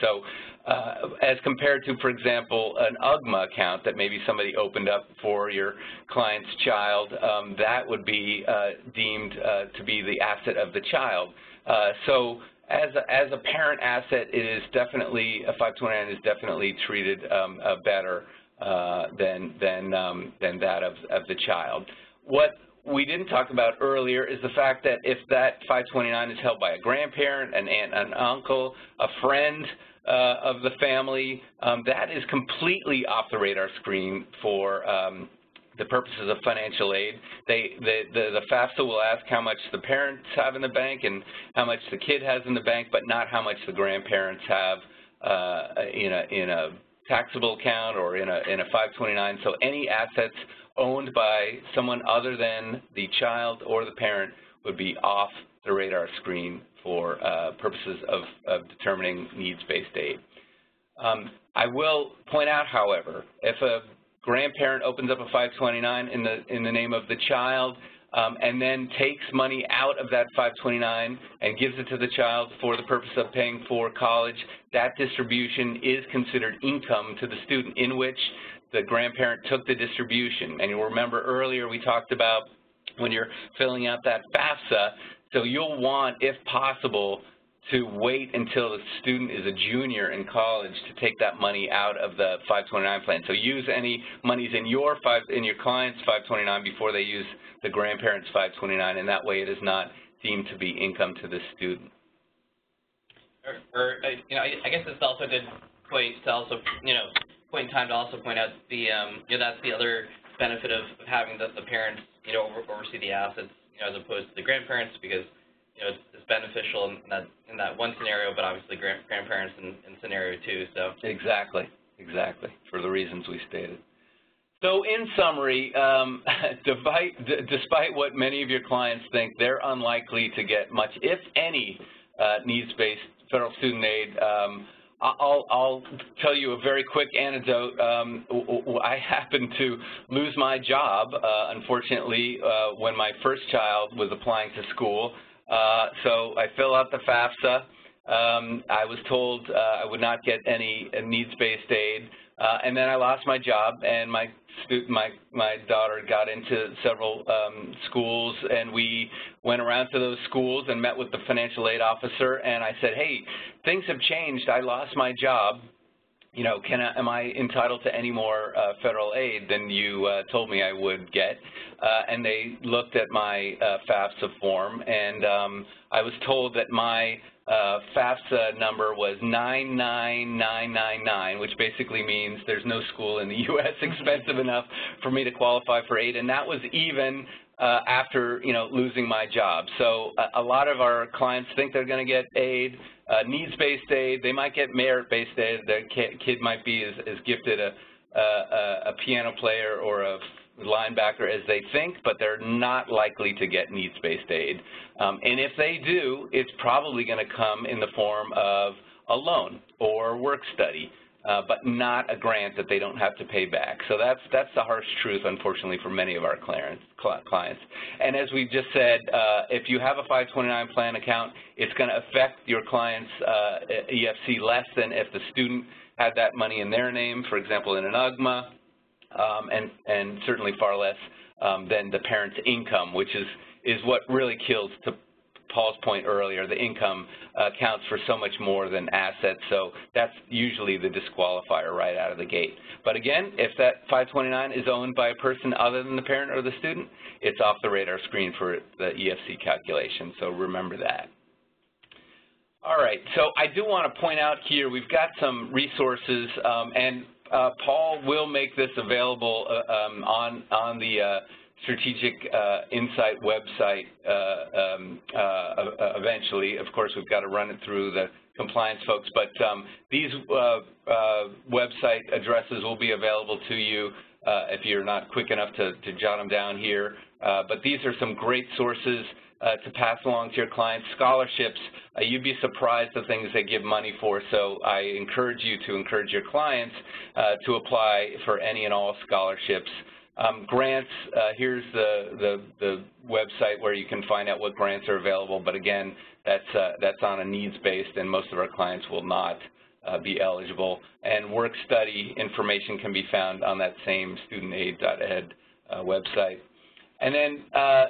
So uh, as compared to, for example, an UGMA account that maybe somebody opened up for your client's child, um, that would be uh, deemed uh, to be the asset of the child. Uh, so as a, as a parent asset, it is definitely, a 529 is definitely treated um, uh, better uh, than, than, um, than that of, of the child. What we didn't talk about earlier is the fact that if that 529 is held by a grandparent, an aunt, an uncle, a friend, uh, of the family, um, that is completely off the radar screen for um, the purposes of financial aid. They, the, the, the FAFSA will ask how much the parents have in the bank and how much the kid has in the bank, but not how much the grandparents have uh, in, a, in a taxable account or in a, in a 529. So any assets owned by someone other than the child or the parent would be off the radar screen for uh, purposes of, of, determining needs-based aid. Um, I will point out, however, if a grandparent opens up a 529 in the, in the name of the child um, and then takes money out of that 529 and gives it to the child for the purpose of paying for college, that distribution is considered income to the student in which the grandparent took the distribution. And you'll remember earlier we talked about when you're filling out that FAFSA, so you'll want, if possible, to wait until the student is a junior in college to take that money out of the 529 plan. So use any monies in your five in your client's 529 before they use the grandparent's 529, and that way it is not deemed to be income to the student. Or, or uh, you know, I, guess it's also a good point to also, you know, point in time to also point out the, um, you know, that's the other benefit of, of having the, the parents, you know, over, oversee the assets, you know, as opposed to the grandparents, because you know, it's, it's beneficial in that in that one scenario, but obviously grand, grandparents in, in scenario two. So exactly, exactly, for the reasons we stated. So in summary, um, despite, despite what many of your clients think, they're unlikely to get much, if any, uh, needs-based federal student aid. Um, I'll, I'll, tell you a very quick anecdote. Um, I happened to lose my job, uh, unfortunately, uh, when my first child was applying to school. Uh, so I fill out the FAFSA. Um, I was told uh, I would not get any needs-based aid, and then I lost my job, and my my my daughter got into several um, schools, and we went around to those schools and met with the financial aid officer, and I said, hey, things have changed. I lost my job you know, can I, am I entitled to any more uh, federal aid than you uh, told me I would get? Uh, and they looked at my uh, FAFSA form, and um, I was told that my uh, FAFSA number was 99999, which basically means there's no school in the U.S. expensive enough for me to qualify for aid, and that was even after, you know, losing my job. So a, a lot of our clients think they're going to get aid, uh, needs-based aid. They might get merit-based aid. Their kid might be as, as gifted a, a, a piano player or a linebacker as they think, but they're not likely to get needs-based aid. Um, and if they do, it's probably going to come in the form of a loan or work study uh, but not a grant that they don't have to pay back. So that's that's the harsh truth, unfortunately, for many of our clients. And as we just said, uh, if you have a 529 plan account, it's going to affect your client's uh, EFC less than if the student had that money in their name, for example, in an UGMA, um, and and certainly far less um, than the parent's income, which is is what really kills Paul's point earlier, the income uh, counts for so much more than assets, so that's usually the disqualifier right out of the gate. But again, if that 529 is owned by a person other than the parent or the student, it's off the radar screen for the EFC calculation, so remember that. All right, so I do want to point out here, we've got some resources, um, and uh, Paul will make this available uh, um, on, on the uh, strategic uh, insight website uh, um, uh, eventually. Of course, we've got to run it through the compliance folks, but um, these uh, uh, website addresses will be available to you uh, if you're not quick enough to, to jot them down here. but these are some great sources to pass along to your clients. Scholarships, you'd be surprised the things they give money for, so I encourage you to encourage your clients to apply for any and all scholarships. Um, grants, uh, here's the, the, the, website where you can find out what grants are available, but again, that's, uh, that's on a needs-based and most of our clients will not uh, be eligible. And work study information can be found on that same studentaid.ed uh, website. And then uh,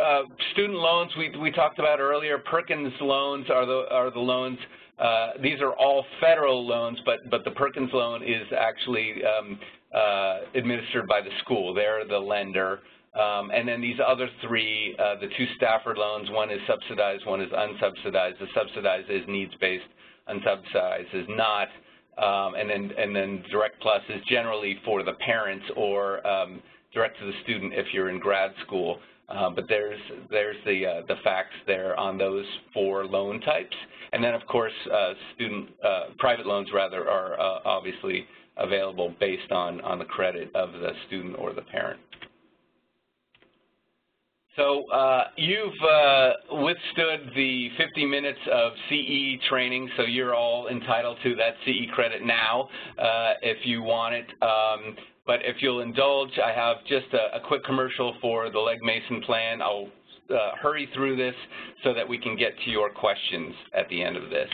uh, student loans we, we talked about earlier, Perkins loans are the, are the loans these are all federal loans, but, but the Perkins loan is actually um, uh, administered by the school. They're the lender. Um, and then these other three, uh, the two Stafford loans, one is subsidized, one is unsubsidized. The subsidized is needs-based, unsubsidized is not. Um, and then and then Direct Plus is generally for the parents or um, direct to the student if you're in grad school. Uh, but there's there's the uh, the facts there on those four loan types. And then of course uh, student private loans rather are obviously available based on, on the credit of the student or the parent. So uh, you've uh, withstood the 50 minutes of CE training, so you're all entitled to that CE credit now uh, if you want it. Um, but if you'll indulge, I have just a, a quick commercial for the Legg Mason plan. I'll uh, hurry through this so that we can get to your questions at the end of this.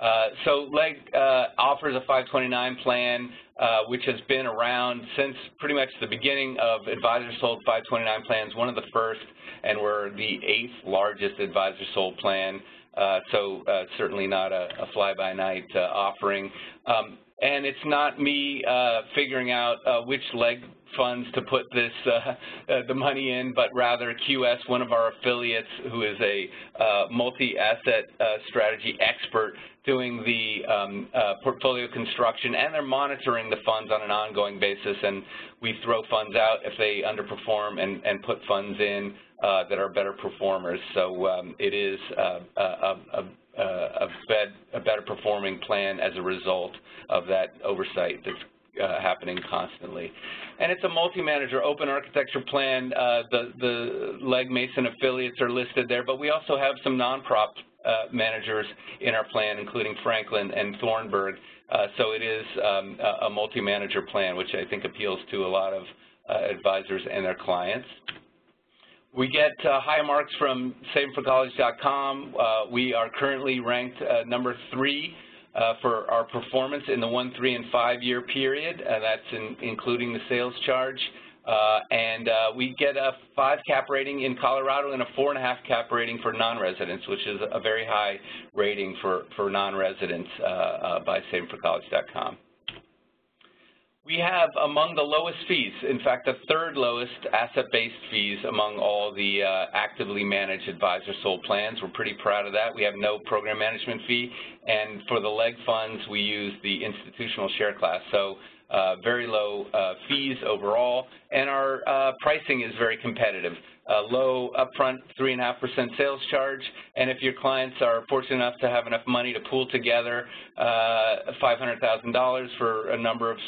Uh, so Legg uh, offers a 529 plan, uh, which has been around since pretty much the beginning of advisor sold 529 plans, one of the first, and we're the eighth largest advisor sold plan. uh, so uh, certainly not a, a fly-by-night uh, offering. Um, and it's not me uh, figuring out uh, which Legg funds to put this uh, the money in, but rather QS, one of our affiliates, who is a multi-asset strategy expert, doing the um, uh, portfolio construction, and they're monitoring the funds on an ongoing basis, and we throw funds out if they underperform and, and put funds in uh, that are better performers. So um, it is uh, a, a, a, bed, a better performing plan as a result of that oversight that's uh, happening constantly. And it's a multi-manager open architecture plan. Uh, the, the Legg Mason affiliates are listed there, but we also have some non-prop uh, managers in our plan, including Franklin and Thornburg. Uh, so it is um, a multi-manager plan, which I think appeals to a lot of uh, advisors and their clients. We get uh, high marks from SavingForCollege.com. Uh, we are currently ranked uh, number three for our performance in the one, three, and five-year period. that's in, including the sales charge. Uh, and uh, we get a five cap rating in Colorado and a four and a half cap rating for non-residents, which is a very high rating for, for non-residents uh, uh by SavingForCollege.com. We have among the lowest fees, in fact, the third lowest asset-based fees among all the uh, actively managed advisor-sold plans. We're pretty proud of that. We have no program management fee, and for the Legg funds, we use the institutional share class. So uh, very low uh, fees overall, and our uh, pricing is very competitive. Low upfront 3.5% sales charge, and if your clients are fortunate enough to have enough money to pool together $500,000 for a number of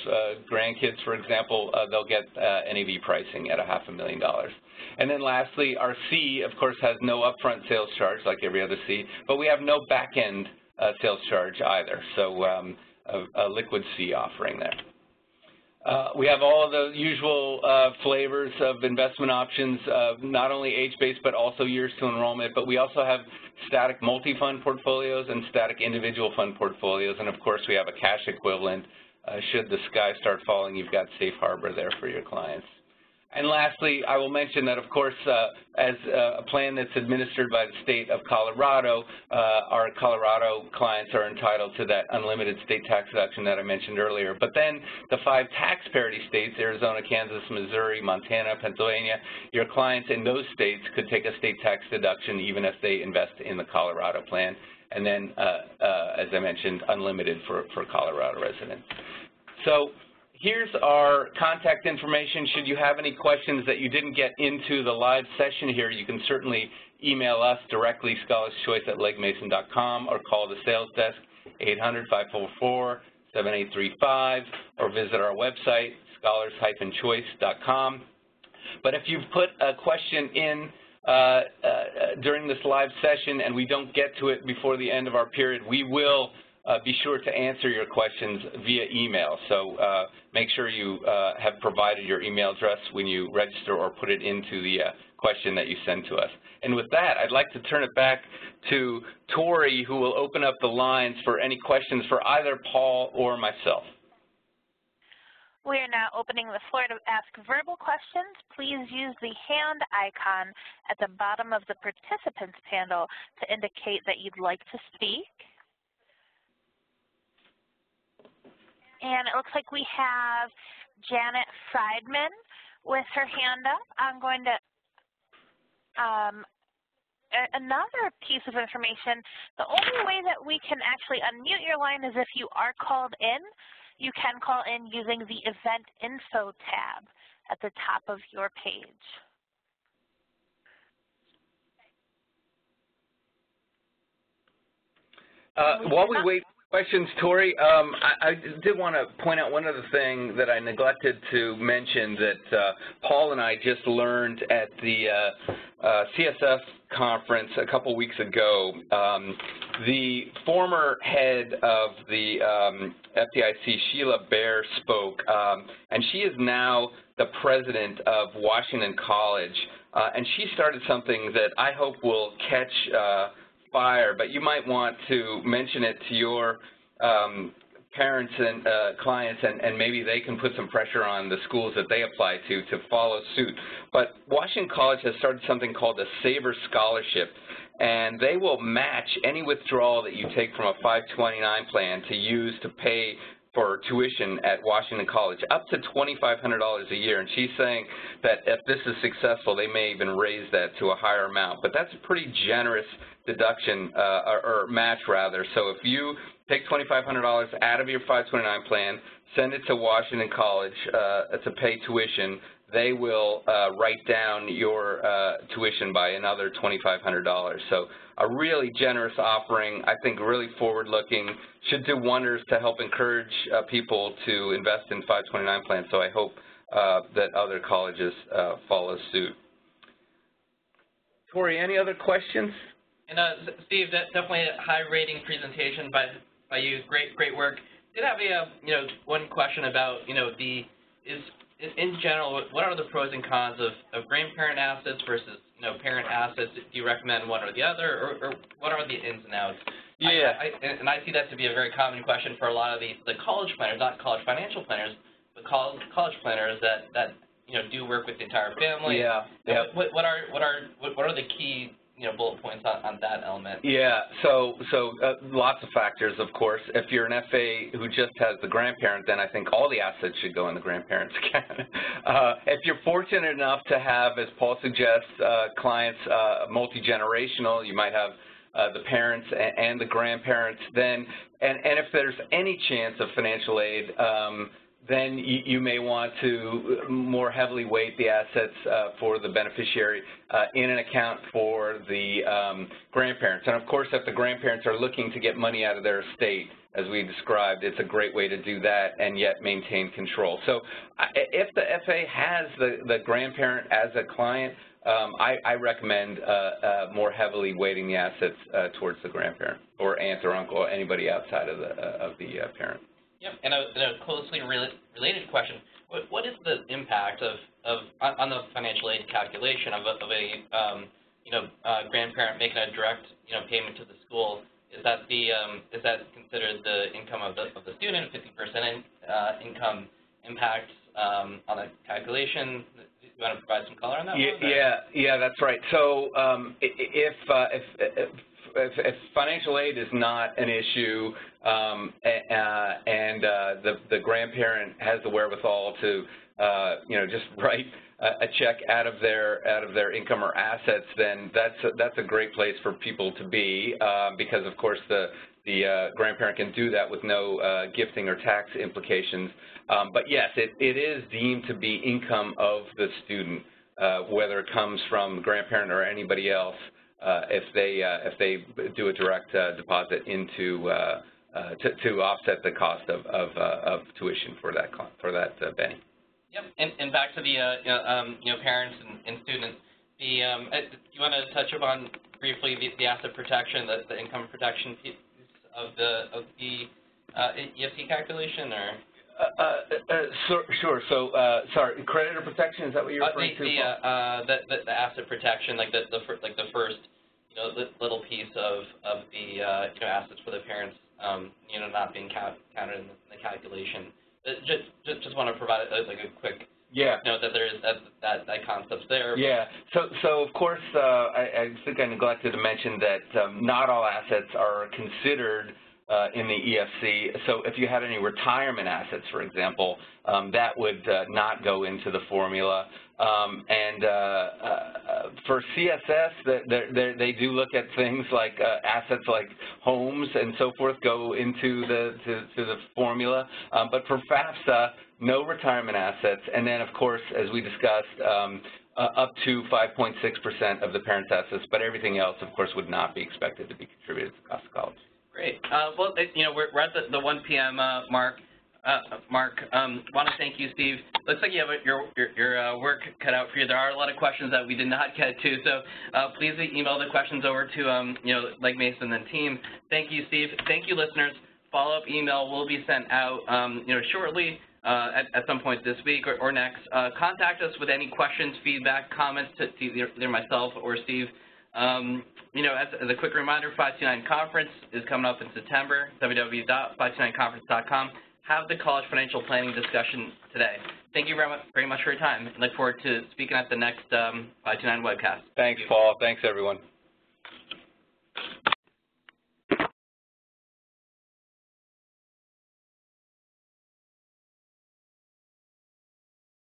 grandkids, for example, they'll get NAV pricing at a half a million dollars. And then lastly, our C, of course, has no upfront sales charge like every other C, but we have no back-end uh, sales charge either, so um, a, a liquid C offering there. Uh, we have all the usual uh, flavors of investment options, uh, not only age-based but also years to enrollment, but we also have static multi-fund portfolios and static individual fund portfolios, and of course we have a cash equivalent. Should the sky start falling, you've got safe harbor there for your clients. And lastly, I will mention that, of course, uh, as uh, a plan that's administered by the state of Colorado, uh, our Colorado clients are entitled to that unlimited state tax deduction that I mentioned earlier. But then the five tax parity states, Arizona, Kansas, Missouri, Montana, Pennsylvania, your clients in those states could take a state tax deduction even if they invest in the Colorado plan. And then, uh, uh, as I mentioned, unlimited for, for Colorado residents. So here's our contact information. Should you have any questions that you didn't get into the live session here, you can certainly email us directly, scholarschoice at leggmason.com, or call the sales desk, 800-544-7835, or visit our website, scholars-choice.com. But if you've put a question in uh, uh, during this live session and we don't get to it before the end of our period, we will be sure to answer your questions via email. So uh, make sure you uh, have provided your email address when you register or put it into the uh, question that you send to us. And with that, I'd like to turn it back to Tori, who will open up the lines for any questions for either Paul or myself. We are now opening the floor to ask verbal questions. Please use the hand icon at the bottom of the participants panel to indicate that you'd like to speak. And it looks like we have Janet Friedman with her hand up. I'm going to, um, another piece of information, the only way that we can actually unmute your line is if you are called in. You can call in using the Event Info tab at the top of your page. Uh, while we wait questions, Tori. Um, I, I, did want to point out one other thing that I neglected to mention that uh, Paul and I just learned at the uh, uh, CSF conference a couple weeks ago. Um, the former head of the um, FDIC, Sheila Bair, spoke, um, and she is now the president of Washington College. Uh, and she started something that I hope will catch fire, but you might want to mention it to your um, parents and uh, clients, and, and maybe they can put some pressure on the schools that they apply to to follow suit. But Washington College has started something called the Saver Scholarship, and they will match any withdrawal that you take from a 529 plan to use to pay for tuition at Washington College, up to $2,500 a year. And she's saying that if this is successful, they may even raise that to a higher amount. But that's a pretty generous deduction, uh, or, or match rather. So if you take $2,500 out of your 529 plan, send it to Washington College uh, to pay tuition, they will uh, write down your uh, tuition by another $2,500. So a really generous offering, I think really forward-looking, should do wonders to help encourage uh, people to invest in 529 plans. So I hope uh, that other colleges uh, follow suit. Tori, any other questions? And uh, Steve, that definitely a high rating presentation by by you. Great, great work. Did have a you know one question about you know the is in general, what are the pros and cons of, of grandparent assets versus you know parent assets? Do you recommend one or the other, or, or what are the ins and outs? Yeah. I, I, and I see that to be a very common question for a lot of the, the college planners, not college financial planners, but college, college planners that, that you know do work with the entire family. Yeah. Yeah. What, what are what are what are the key you know, bullet points on, on that element? Yeah, so so uh, lots of factors, of course. If you're an FA who just has the grandparent, then I think all the assets should go in the grandparent's account. uh, if you're fortunate enough to have, as Paul suggests, uh, clients uh, multi-generational, you might have uh, the parents and, the grandparents, then, and, and if there's any chance of financial aid, um, then you, may want to more heavily weight the assets uh, for the beneficiary uh, in an account for the um, grandparents. And of course, if the grandparents are looking to get money out of their estate, as we described, it's a great way to do that and yet maintain control. So if the FA has the, the grandparent as a client, um, I, I, recommend uh, uh, more heavily weighting the assets uh, towards the grandparent or aunt or uncle or anybody outside of the, uh, of the uh, parent. Yep, and a, a closely re related question, what, what is the impact of, of on the financial aid calculation of a, of a um, you know, uh, grandparent making a direct, you know, payment to the school? Is that the um, is that considered the income of the of the student, 50% in, uh, income impact um, on the calculation? Do you want to provide some color on that? Yeah, yeah, yeah, that's right. So um, if, uh, if, if if, if, financial aid is not an issue um, uh, and uh, the, the grandparent has the wherewithal to, uh, you know, just write a, check out of their out of their income or assets, then that's a, that's a great place for people to be um, because, of course, the the uh, grandparent can do that with no uh, gifting or tax implications. Um, but yes, it, it is deemed to be income of the student, uh, whether it comes from the grandparent or anybody else. Uh, if they uh, if they do a direct uh, deposit into to, to, offset the cost of of, of tuition for that for that Benny. Yep, and, and back to the you know, um, you know parents and, and students. The um, you want to touch upon briefly the, the asset protection, the, the income protection piece of the of the EFC calculation, or? Uh, uh, so, sure. So, uh, sorry, creditor protection is that what you're referring the, to? The, the, the, the asset protection, like the, the like the first you know, little piece of, of the, uh, you know, assets for the parents, um, you know, not being count, counted in the, in the calculation. Uh, just, just, just want to provide a, like a quick yeah. note that there is that, that, that concept's there. Yeah. So, so of course, uh, I, I think I neglected to mention that um, not all assets are considered uh, in the EFC. So if you had any retirement assets, for example, um, that would uh, not go into the formula. Um, and uh, uh for CSS, they're, they're, they do look at things like uh, assets like homes and so forth go into the to, to the formula. Um, but for FAFSA, no retirement assets. And then, of course, as we discussed, um, uh, up to 5.6% of the parent's assets, but everything else, of course, would not be expected to be contributed to cost of college. Great. Uh, well, you know, we're, we're at the, the 1 p.m. Uh, mark. Uh, Mark, um, want to thank you, Steve. Looks like you have your your, your uh, work cut out for you. There are a lot of questions that we did not get to, so uh, please email the questions over to um, you know Legg Mason and team. Thank you, Steve. Thank you, listeners. Follow-up email will be sent out um, you know shortly. Uh, at, at, some point this week or, or next. Uh, contact us with any questions, feedback, comments to either myself or Steve um, you know, as, as, a quick reminder, 529 Conference is coming up in September, www.529conference.com. Have the college financial planning discussion today. Thank you very much, very much for your time, look forward to speaking at the next um, 529 webcast. Thanks, Thank Paul. Thanks, everyone.